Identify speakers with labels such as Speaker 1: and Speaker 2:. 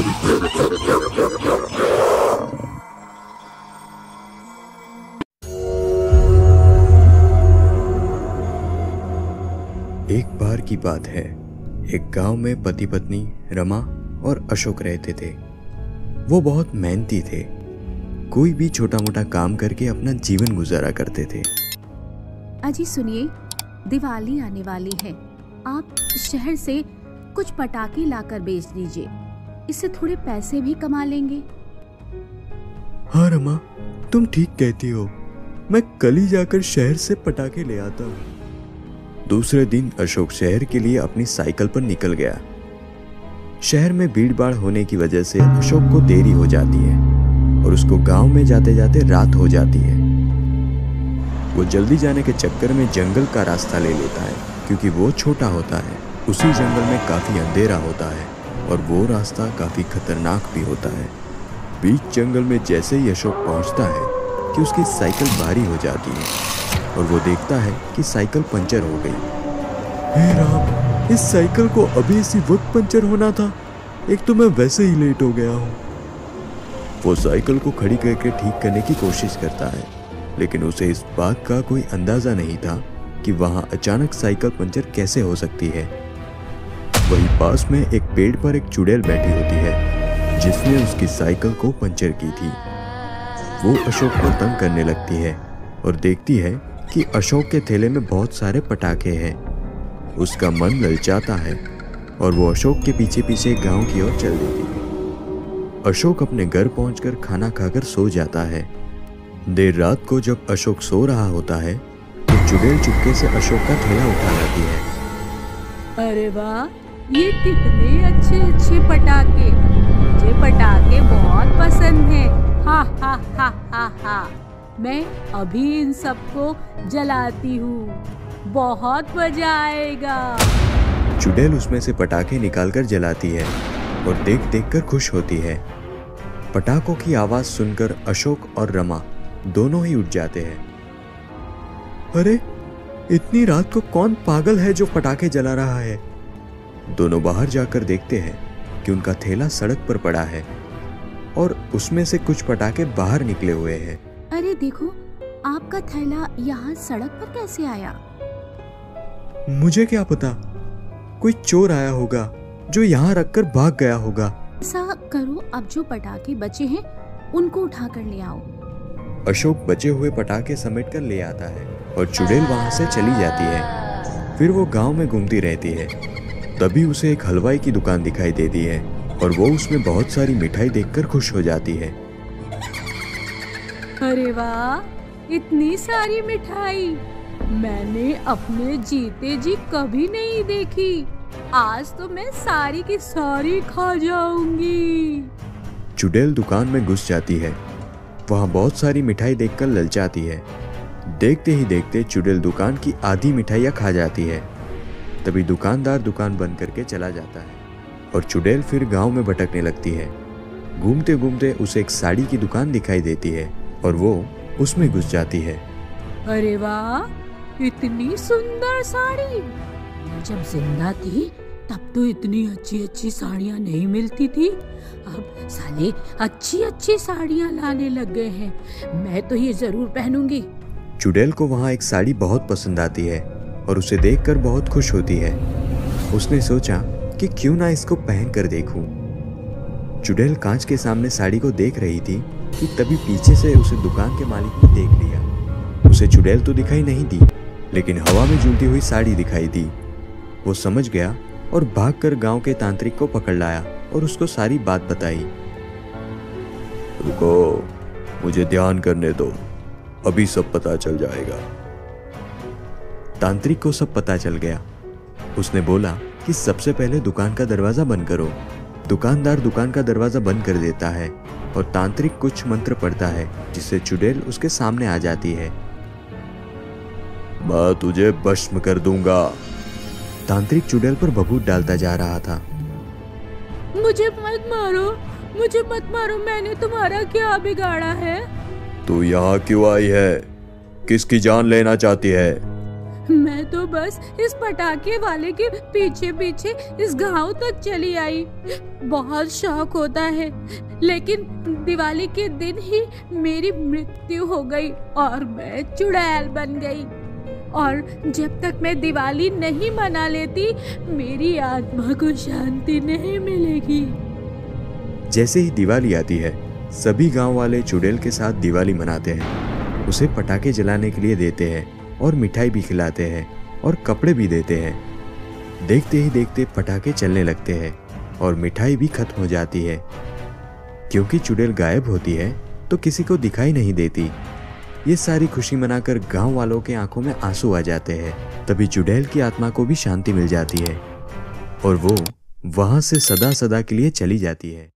Speaker 1: एक बार की बात है। एक गाँव में पति पत्नी रमा और अशोक रहते थे। वो बहुत मेहनती थे। कोई भी छोटा मोटा काम करके अपना जीवन गुजारा करते थे।
Speaker 2: अजी सुनिए, दिवाली आने वाली है। आप शहर से कुछ पटाखे लाकर बेच दीजिए। इससे थोड़े पैसे भी कमा लेंगे।
Speaker 1: हाँ रमा, तुम ठीक कहती हो। मैं कल ही जाकर शहर से पटाखे ले आता हूँ। दूसरे दिन अशोक शहर के लिए अपनी साइकिल पर निकल गया। शहर में भीड़ भाड़ होने की वजह से अशोक को देरी हो जाती है और उसको गाँव में जाते जाते रात हो जाती है। वो जल्दी जाने के चक्कर में जंगल का रास्ता ले लेता है, क्योंकि वो छोटा होता है। उसी जंगल में काफ़ी अंधेरा होता है। और वो रास्ता काफ़ी खतरनाक भी होता है। बीच जंगल में जैसे ही अशोक पहुँचता है कि उसकी साइकिल भारी हो जाती है और वो देखता है कि साइकिल पंचर हो गई। हे राम, इस साइकिल को अभी इसी वक्त पंचर होना था। एक तो मैं वैसे ही लेट हो गया हूँ। वो साइकिल को खड़ी करके ठीक करने की कोशिश करता है, लेकिन उसे इस बात का कोई अंदाज़ा नहीं था कि वहाँ अचानक साइकिल पंचर कैसे हो सकती है। वही पास में एक पेड़ पर एक चुड़ैल बैठी होती है, जिसने उसकी साइकिल को पंचर की थी। वो अशोक को तंग करने लगती है और देखती है कि अशोक के थैले में बहुत सारे पटाखे हैं। उसका मन ललचाता है और वो अशोक के पीछे पीछे गाँव की ओर चल देती है। अशोक अपने घर पहुंचकर खाना खाकर सो जाता है। देर रात को जब अशोक सो रहा होता है तो चुड़ैल चुपके से अशोक का थैला उठा लाती है।
Speaker 2: अरे वाह! ये कितने अच्छे अच्छे पटाखे। मुझे पटाखे बहुत पसंद हैं। हा हा हा हा हा। मैं अभी इन सबको जलाती हूँ। बहुत मज़ा आएगा।
Speaker 1: चुड़ैल उसमें से पटाखे निकालकर जलाती है और देख देख कर खुश होती है। पटाखों की आवाज़ सुनकर अशोक और रमा दोनों ही उठ जाते हैं। अरे, इतनी रात को कौन पागल है जो पटाखे जला रहा है? दोनों बाहर जाकर देखते हैं कि उनका थैला सड़क पर पड़ा है और उसमें से कुछ पटाखे बाहर निकले हुए हैं।
Speaker 2: अरे देखो आपका थैला यहाँ सड़क पर कैसे आया?
Speaker 1: मुझे क्या पता? कोई चोर आया होगा जो यहाँ रखकर भाग गया होगा।
Speaker 2: ऐसा करो अब जो पटाखे बचे हैं उनको उठा कर ले आओ।
Speaker 1: अशोक बचे हुए पटाखे समेट कर ले आता है और चुड़ैल वहाँ से चली जाती है। फिर वो गाँव में घूमती रहती है। तभी उसे एक हलवाई की दुकान दिखाई देती है और वो उसमें बहुत सारी मिठाई देखकर खुश हो जाती है।
Speaker 2: अरे वाह इतनी सारी मिठाई। मैंने अपने जीते जी कभी नहीं देखी। आज तो मैं सारी की सारी खा जाऊँगी।
Speaker 1: चुड़ैल दुकान में घुस जाती है। वहाँ बहुत सारी मिठाई देखकर ललचाती है। देखते ही देखते चुड़ैल दुकान की आधी मिठाइयाँ खा जाती है। तभी दुकानदार दुकान बंद करके चला जाता है और चुड़ैल फिर गाँव में भटकने लगती है। घूमते घूमते उसे एक साड़ी की दुकान दिखाई देती है और वो उसमें घुस जाती है।
Speaker 2: अरे वाह इतनी सुंदर साड़ी। जब ज़िंदा थी तब तो इतनी अच्छी अच्छी साड़ियाँ नहीं मिलती थी। अब साले अच्छी अच्छी साड़ियाँ लाने लग गए हैं। मैं तो ये ज़रूर पहनूँगी।
Speaker 1: चुड़ैल को वहाँ एक साड़ी बहुत पसंद आती है। और उसे देखकर बहुत खुश होती है। उसने सोचा कि क्यों ना इसको पहन कर देखूँ। चुड़ैल कांच के सामने साड़ी को देख रही थी कि तभी पीछे से उसे दुकान के मालिक ने देख लिया। उसे चुड़ैल तो दिखाई नहीं दी, लेकिन हवा में झूलती हुई साड़ी दिखाई दी। वो समझ गया और भागकर गाँव के तांत्रिक को पकड़ लाया और उसको सारी बात बताई। रुको, मुझे ध्यान करने दो। अभी सब पता चल जाएगा। तांत्रिक को सब पता चल गया। उसने बोला कि सबसे पहले दुकान का दरवाज़ा बंद करो। दुकानदार दुकान का दरवाज़ा बंद कर देता है और तांत्रिक कुछ मंत्र पढ़ता है जिससे चुड़ैल उसके सामने आ जाती है। मैं तुझे भस्म कर दूँगा। तांत्रिक चुड़ैल पर बबूत डालता जा रहा था।
Speaker 2: मुझे मत मारो मुझे मत मारो मैंने तुम्हारा क्या बिगाड़ा है?
Speaker 1: तू यहाँ क्यों आई है? किसकी जान लेना चाहती है?
Speaker 2: मैं तो बस इस पटाखे वाले के पीछे पीछे इस गाँव तक चली आई। बहुत शौक होता है, लेकिन दिवाली के दिन ही मेरी मृत्यु हो गई और मैं चुड़ैल बन गई। और जब तक मैं दिवाली नहीं मना लेती, मेरी आत्मा को शांति नहीं मिलेगी।
Speaker 1: जैसे ही दिवाली आती है, सभी गाँव वाले चुड़ैल के साथ दिवाली मनाते हैं। उसे पटाखे जलाने के लिए देते हैं। और मिठाई भी खिलाते हैं और कपड़े भी देते हैं। देखते ही देखते पटाखे चलने लगते हैं और मिठाई भी खत्म हो जाती है। क्योंकि चुड़ैल गायब होती है तो किसी को दिखाई नहीं देती। ये सारी खुशी मनाकर गाँव वालों के आँखों में आँसू आ जाते हैं। तभी चुड़ैल की आत्मा को भी शांति मिल जाती है और वो वहाँ से सदा सदा के लिए चली जाती है।